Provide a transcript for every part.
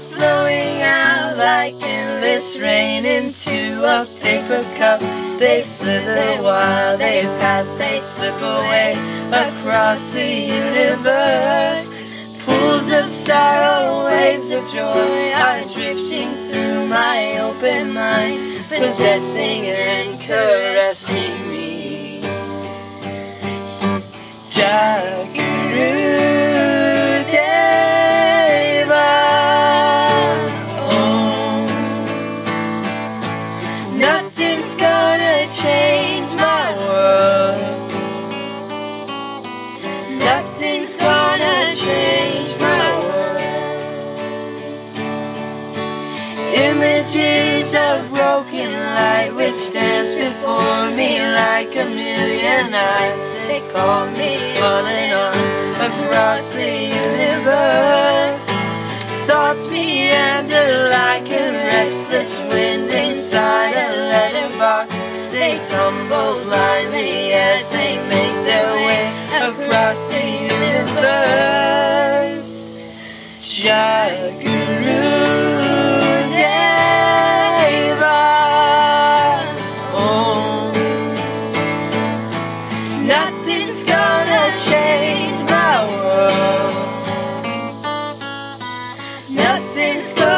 flowing out like endless rain into a paper cup. They slither while they pass, they slip away across the universe. Pools of sorrow, waves of joy are drifting through my open mind, possessing and caressing me. Jai guru Images of broken light which dance before me like a million eyes. They call me on on across the universe. Thoughts meander like a restless wind inside a letterbox. They tumble blindly as they Nothing's gonna change my world. Nothing's gonna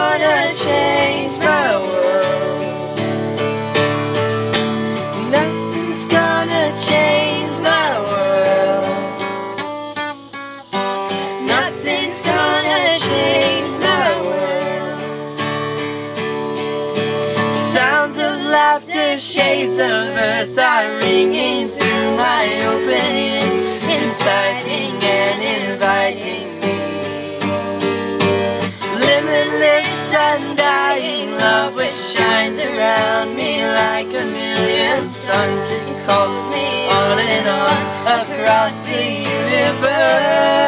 laughter, shades of earth are ringing through my open ears, inciting and inviting me. Limitless, undying love which shines around me like a million suns and calls me on and on across the universe.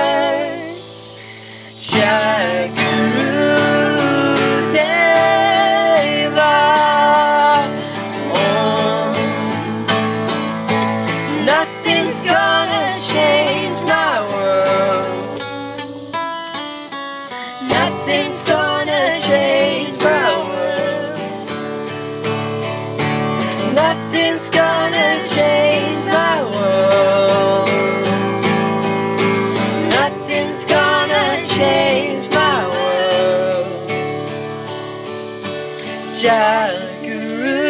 Jai guru Nothing's gonna change my world. Nothing's gonna change my world. Nothing's gonna change my world. Nothing's gonna change my world. Jaggu